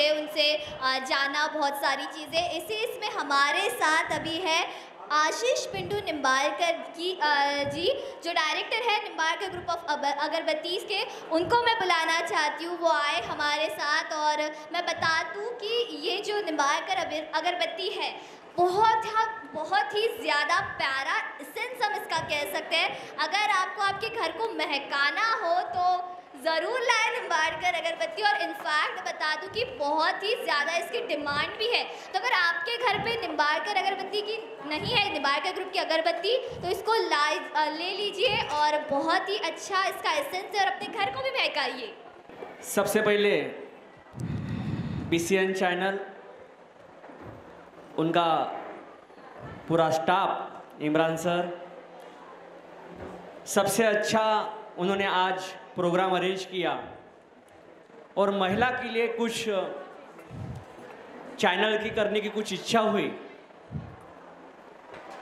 थे उनसे जाना बहुत सारी चीज़ें। इसी इसमें हमारे साथ अभी है आशीष पिंटू निम्बालकर की जी, जो डायरेक्टर है निम्बालकर ग्रुप ऑफ़ अगरबत्तीज के। उनको मैं बुलाना चाहती हूँ, वो आए हमारे साथ और मैं बता दूँ कि ये जो निम्बालकर अगरबत्ती है, बहुत हा बहुत ही ज़्यादा प्यारा सेंस हम इसका कह सकते हैं। अगर आपको आपके घर को महकाना हो तो ज़रूर लाए निम्बाड़कर अगरबत्ती और इनफैक्ट बता दूँ कि बहुत ही ज़्यादा इसकी डिमांड भी है। तो अगर आपके घर पे निम्बाड़कर अगरबत्ती की नहीं है निम्बाड़कर ग्रुप की अगरबत्ती तो इसको ला ले लीजिए और बहुत ही अच्छा इसका एसेंस है और अपने घर को भी महकाइए। सबसे पहले बीसीएन चैनल उनका पूरा स्टाफ इमरान सर, सबसे अच्छा उन्होंने आज प्रोग्राम अरेंज किया और महिला के लिए कुछ चैनल की करने की कुछ इच्छा हुई।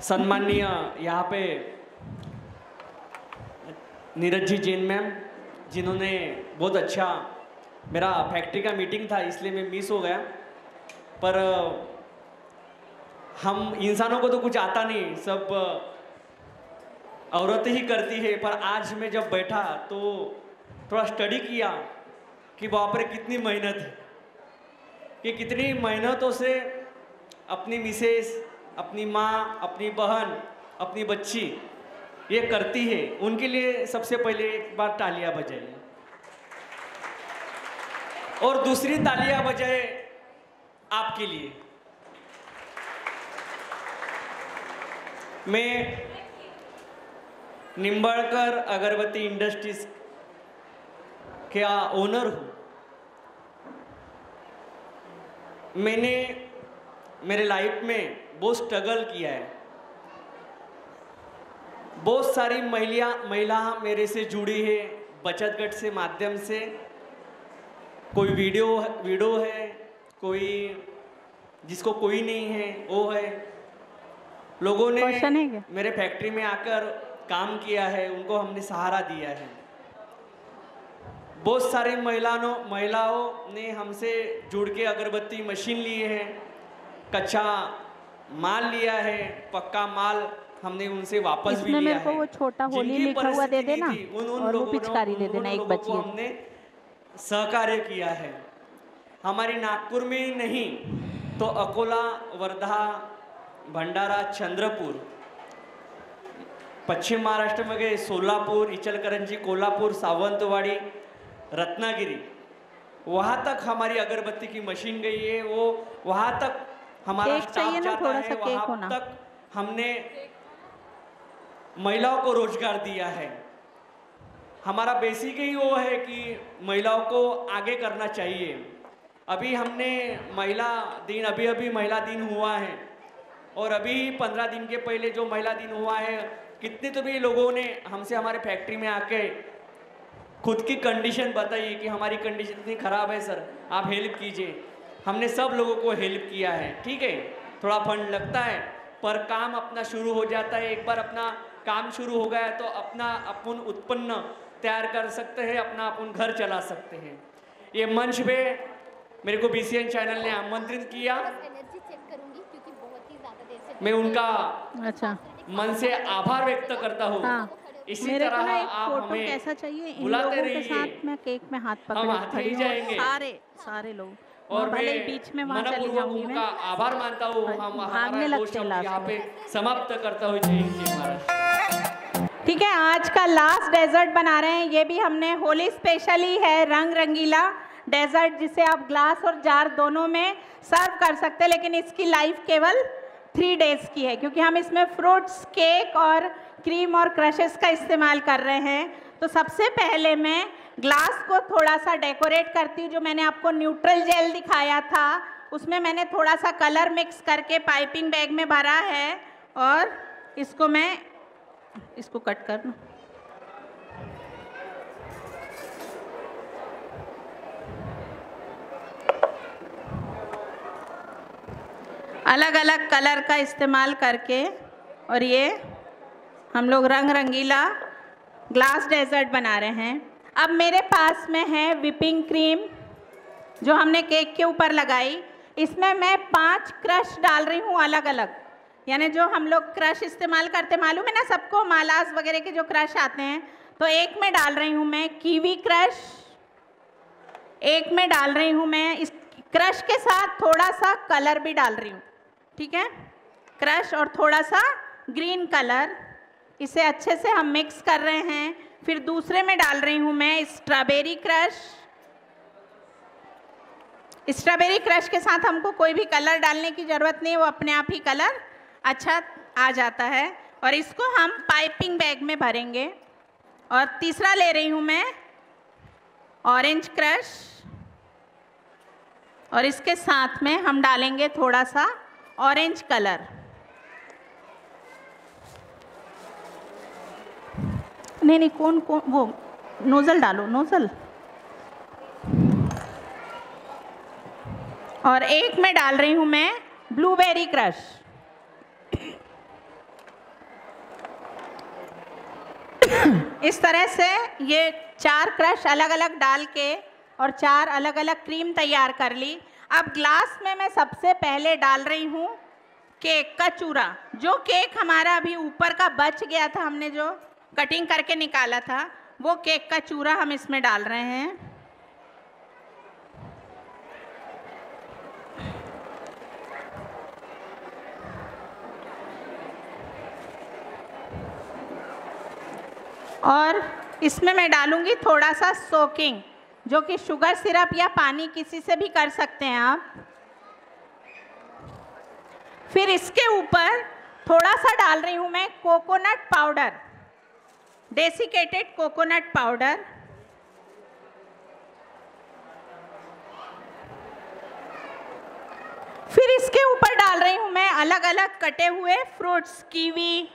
सम्माननीय यहाँ पे नीरज जी जैन मैम, जिन्होंने बहुत अच्छा मेरा फैक्ट्री का मीटिंग था, इसलिए मैं मिस हो गया। पर हम इंसानों को तो कुछ आता नहीं, सब औरतें ही करती है, पर आज मैं जब बैठा तो थोड़ा स्टडी किया कि वहाँ पर कितनी मेहनत है। कि कितनी मेहनतों से अपनी मिसेस, अपनी माँ, अपनी बहन, अपनी बच्ची ये करती है। उनके लिए सबसे पहले एक बार तालियाँ बजाइए। और दूसरी तालियाँ बजाए आपके लिए। मैं निम्बाड़कर अगरबत्ती इंडस्ट्रीज़ का ओनर हूँ? मैंने मेरे लाइफ में बहुत स्ट्रगल किया है। बहुत सारी महिला महिला मेरे से जुड़ी है बचत गट से माध्यम से। कोई वीडियो वीडियो है कोई जिसको कोई नहीं है वो है। लोगों ने क्या? मेरे फैक्ट्री में आकर काम किया है उनको हमने सहारा दिया है। बहुत सारे महिलाओं महिलाओं ने हमसे जुड़ के अगरबत्ती मशीन लिए है कच्चा माल लिया है पक्का माल हमने उनसे वापस भी लिया को है वो छोटा होली लिखा हुआ दे देना उन- उन और वो पिचकारी दे देना एक लोगों बची को है। हमने सहकार्य किया है हमारी नागपुर में ही नहीं तो अकोला वर्धा भंडारा चंद्रपुर पश्चिम महाराष्ट्र में गए सोलापुर इचलकरंजी कोल्हापुर सावंतवाड़ी रत्नागिरी। वहाँ तक हमारी अगरबत्ती की मशीन गई है वो वहाँ तक हमारा चाहिए स्टाफ ना, जाता थोड़ा है सा केक वहाँ। तक हमने महिलाओं को रोज़गार दिया है। हमारा बेसिक ही वो है कि महिलाओं को आगे करना चाहिए। अभी हमने महिला दिन अभी अभी महिला दिन हुआ है और अभी पंद्रह दिन के पहले जो महिला दिन हुआ है कितने तो भी लोगों ने हमसे हमारे फैक्ट्री में आके खुद की कंडीशन बताइए कि हमारी कंडीशन इतनी ख़राब है सर आप हेल्प कीजिए। हमने सब लोगों को हेल्प किया है ठीक है? थोड़ा फंड लगता है पर काम अपना शुरू हो जाता है। एक बार अपना काम शुरू हो गया तो अपना अपन उत्पन्न तैयार कर सकते हैं अपना अपन घर चला सकते हैं। ये मंच पे मेरे को बी चैनल ने आमंत्रित किया। एनर्जी चेक करूँगी क्योंकि बहुत ही ज़्यादा देर से मैं उनका अच्छा। मन से आभार व्यक्त करता हूँ। हाँ। इसी मेरे को तरह ना एक आप फ़ोटो हमें कैसा चाहिए? इन बुलाते लोगों के रहिए। साथ मैं केक में हाथ हम पकड़े खड़ी ही। हूँ और जाएँगे। सारे सारे लोग। और और भले ही मैं बीच में वहाँ चली मनपूर्वक जाऊँगी उनका मैं। आभार मानता हूँ। हाँ, हम भागने हमारा दो लगते शब्द लास्ट यहाँ पे समाप्त करता हूँ जय हिंद जय महाराष्ट्र ठीक है आज का लास्ट डेजर्ट बना रहे हैं। ये भी हमने होली स्पेशली है रंग रंगीला डेजर्ट जिसे आप ग्लास और जार दोनों में सर्व कर सकते हैं लेकिन इसकी लाइफ केवल थ्री डेज़ की है क्योंकि हम इसमें फ्रूट्स केक और क्रीम और क्रशेस का इस्तेमाल कर रहे हैं। तो सबसे पहले मैं ग्लास को थोड़ा सा डेकोरेट करती हूँ, जो मैंने आपको न्यूट्रल जेल दिखाया था। उसमें मैंने थोड़ा सा कलर मिक्स करके पाइपिंग बैग में भरा है और इसको मैं, इसको कट कर लूँ अलग अलग कलर का इस्तेमाल करके और ये हम लोग रंग रंगीला ग्लास डेजर्ट बना रहे हैं। अब मेरे पास में है विपिंग क्रीम जो हमने केक के ऊपर लगाई। इसमें मैं पाँच क्रश डाल रही हूँ अलग अलग यानी जो हम लोग क्रश इस्तेमाल करते, मालूम है ना सबको? मालास वगैरह के जो क्रश आते हैं। तो एक में डाल रही हूँ मैं कीवी क्रश एक में डाल रही हूँ मैं इस क्रश के साथ थोड़ा सा कलर भी डाल रही हूँ। ठीक है? क्रश और थोड़ा सा ग्रीन कलर इसे अच्छे से हम मिक्स कर रहे हैं। फिर दूसरे में डाल रही हूँ मैं स्ट्रॉबेरी क्रश स्ट्रॉबेरी क्रश के साथ हमको कोई भी कलर डालने की ज़रूरत नहीं, वो अपने आप ही कलर अच्छा आ जाता है। और इसको हम पाइपिंग बैग में भरेंगे। और तीसरा ले रही हूँ मैं ऑरेंज क्रश और इसके साथ में हम डालेंगे थोड़ा सा ऑरेंज कलर नहीं नहीं, कौन कौन, वो, नोज़ल डालो, नोज़ल। और एक में डाल रही हूँ मैं ब्लूबेरी क्रश। इस तरह से ये चार क्रश अलग अलग डाल के और चार अलग अलग क्रीम तैयार कर ली। अब ग्लास में मैं सबसे पहले डाल रही हूँ केक का चूरा। जो केक हमारा अभी ऊपर का बच गया था हमने जो कटिंग करके निकाला था। वो केक का चूरा हम इसमें डाल रहे हैं। और इसमें मैं डालूँगी थोड़ा सा सोकिंग जो कि शुगर सिरप या पानी किसी से भी कर सकते हैं आप। फिर इसके ऊपर थोड़ा सा डाल रही हूँ मैं coconut powder desiccated coconut powder फिर इसके ऊपर डाल रही हूँ मैं अलग अलग कटे हुए फ्रूट्स कीवी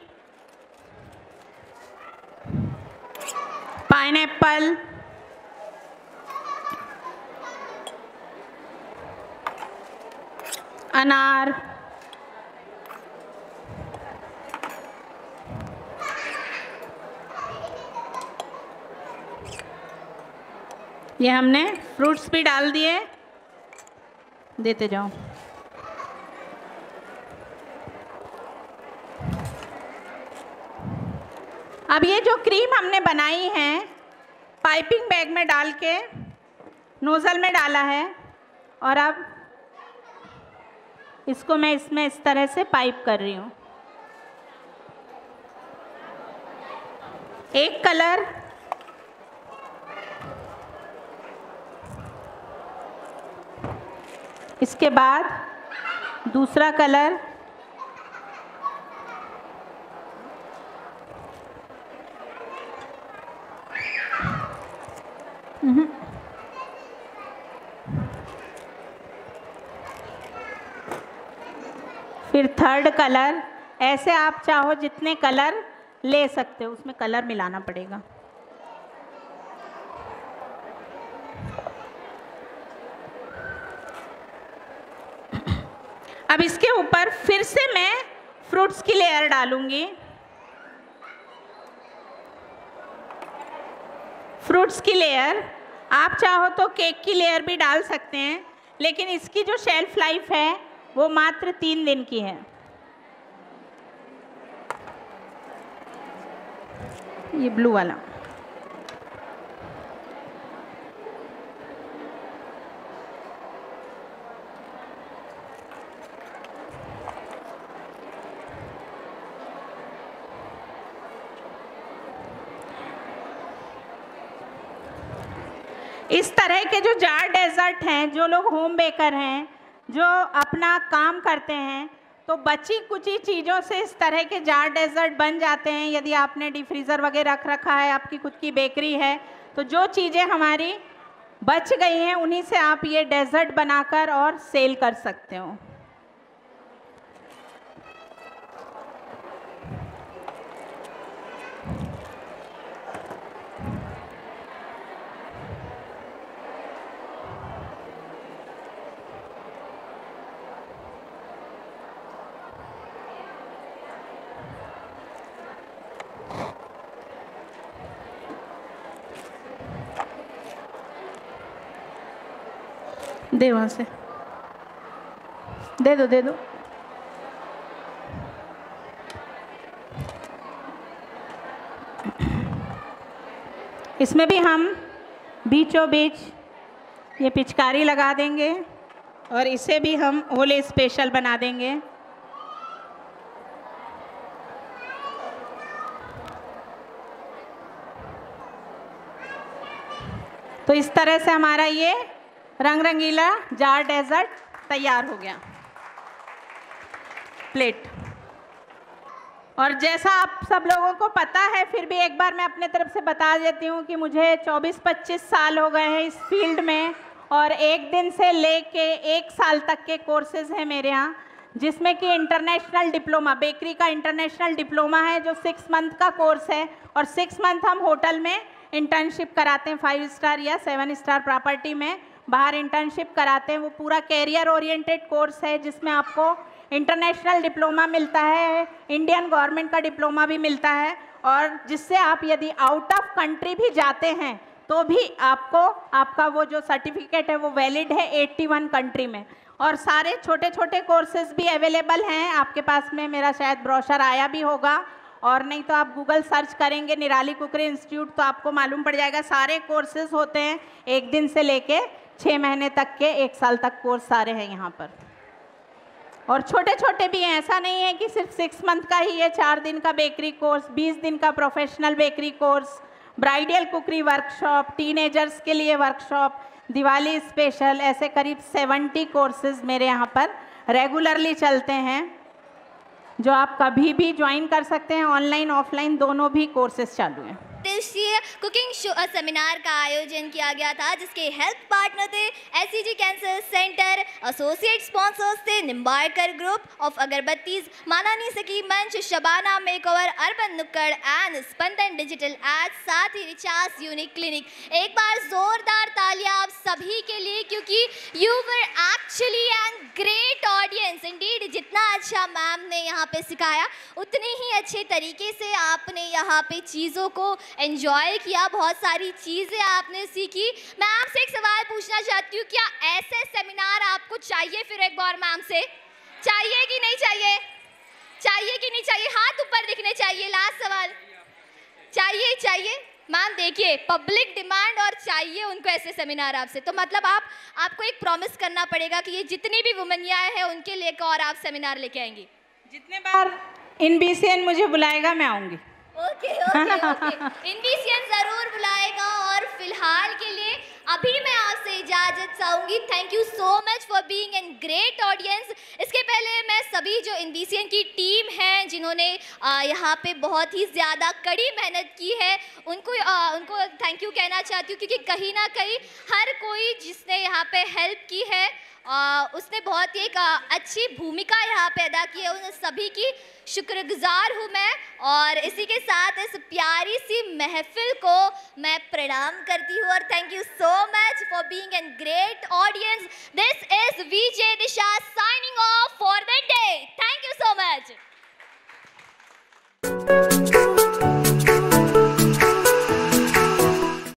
पाइनएप्पल अनार। ये हमने फ्रूट्स भी डाल दिए। देते जाओ। अब ये जो क्रीम हमने बनाई है पाइपिंग बैग में डाल के नोज़ल में डाला है, और अब इसको मैं इसमें इस तरह से पाइप कर रही हूँ। एक कलर इसके बाद दूसरा कलर। फिर थर्ड कलर, ऐसे आप चाहो जितने कलर ले सकते हो, उसमें कलर मिलाना पड़ेगा। अब इसके ऊपर फिर से मैं फ्रूट्स की लेयर डालूँगी। फ्रूट्स की लेयर आप चाहो तो केक की लेयर भी डाल सकते हैं, लेकिन इसकी जो शेल्फ लाइफ है, वो मात्र तीन दिन की है। ये ब्लू वाला। इस तरह के जो जार डेजर्ट हैं, जो लोग होम बेकर हैं, जो अपना काम करते हैं तो बची कुची चीज़ों से इस तरह के जार डेजर्ट बन जाते हैं। यदि आपने डिफ्रीज़र वगैरह रख रखा है, आपकी खुद की बेकरी है तो जो चीज़ें हमारी बच गई हैं, उन्हीं से आप ये डेजर्ट बनाकर और सेल कर सकते हो। दे वहाँ से। दे दो दे दो। इसमें भी हम बीचों बीच ये पिचकारी लगा देंगे और इसे भी हम होली स्पेशल बना देंगे। तो इस तरह से हमारा ये रंग रंगीला जार डेजर्ट तैयार हो गया। प्लेट। और जैसा आप सब लोगों को पता है, फिर भी एक बार मैं अपने तरफ़ से बता देती हूँ कि मुझे 24-25 साल हो गए हैं इस फ़ील्ड में और एक दिन से लेके एक साल तक के कोर्सेज हैं मेरे यहाँ, जिसमें कि इंटरनेशनल डिप्लोमा, बेकरी का इंटरनेशनल डिप्लोमा है, जो सिक्स मंथ का कोर्स है और सिक्स मंथ हम होटल में इंटर्नशिप कराते हैं, फाइव स्टार या सेवन स्टार प्रॉपर्टी में। बाहर इंटर्नशिप कराते हैं, वो पूरा कैरियर ओरिएंटेड कोर्स है, जिसमें आपको इंटरनेशनल डिप्लोमा मिलता है इंडियन गवर्नमेंट का डिप्लोमा भी मिलता है, और जिससे आप यदि आउट ऑफ़ कंट्री भी जाते हैं तो भी आपको, आपका वो जो सर्टिफिकेट है, वो वैलिड है 81 कंट्री में। और सारे छोटे छोटे कोर्सेज भी अवेलेबल हैं, आपके पास में मेरा शायद ब्रोशर आया भी होगा, और नहीं तो आप गूगल सर्च करेंगे, निराली कुकरी इंस्टीट्यूट तो आपको मालूम पड़ जाएगा, सारे कोर्सेज होते हैं, एक दिन से लेके छः महीने तक के, एक साल तक कोर्स सारे हैं यहाँ पर। और छोटे छोटे भी हैं, ऐसा नहीं है कि सिर्फ़ सिक्स मंथ का ही है, चार दिन का बेकरी कोर्स बीस दिन का professional bakery course bridal cookery workshop teenagers के लिए वर्कशॉप दिवाली स्पेशल ऐसे करीब सेवेंटी कोर्सेज मेरे यहाँ पर रेगुलरली चलते हैं, जो आप कभी भी ज्वाइन कर सकते हैं ऑनलाइन ऑफलाइन दोनों भी कोर्सेज चालू हैं। दिवसीय कुकिंग शो सेमिनार का आयोजन किया गया था, जिसके हेल्थ पार्टनर थे S cancer centre associate sponsors थे निम्बाड़कर ग्रुप ऑफ़ अगरबत्तीज मानानी सकी मंच Shabana makeover urban Nukkad and Spandan digital ad साथ ही रिचार्ज यूनिक क्लिनिक एक बार जोरदार तालियाँ आप सभी के लिए, क्योंकि you were actually and great audience indeed जितना अच्छा मैम ने यहाँ पे सिखाया, उतने ही अच्छे तरीके से आपने यहाँ पे चीज़ों को एंजॉय किया, बहुत सारी चीज़ें आपने सीखी। मैं आपसे एक सवाल पूछना चाहती हूँ, क्या ऐसे सेमिनार आपको चाहिए? फिर एक बार मैम से। चाहिए कि नहीं चाहिए? चाहिए कि नहीं चाहिए? हाथ ऊपर दिखने चाहिए लास्ट सवाल। चाहिए चाहिए। मैम देखिए पब्लिक डिमांड और चाहिए उनको ऐसे सेमिनार आपसे। तो मतलब आप, आपको एक प्रॉमिस करना पड़ेगा कि ये जितनी भी वुमनिया है, उनके लिए और आप सेमिनार लेके आएँगी। जितने बार इन बी मुझे बुलाएगा, मैं आऊँगी। ओके ओके ओके ज़रूर बुलाएगा और फ़िलहाल के लिए अभी मैं आपसे इजाज़त चाहूँगी। Thank you so much for being an great audience इसके पहले मैं सभी जो इनविशियन की टीम है जिन्होंने यहाँ पे बहुत ही ज़्यादा कड़ी मेहनत की है उनको आ, उनको थैंक यू कहना चाहती हूँ क्योंकि कहीं ना कहीं हर कोई जिसने यहाँ पे हेल्प की है आ, उसने बहुत ही एक अच्छी भूमिका यहाँ पे अदा की है। उन सभी की शुक्रगुजार हूँ मैं और इसी के साथ इस प्यारी सी महफिल को मैं प्रणाम करती हूँ और thank you so much for being an great audience this is Vijay Disha signing off for the day thank you so much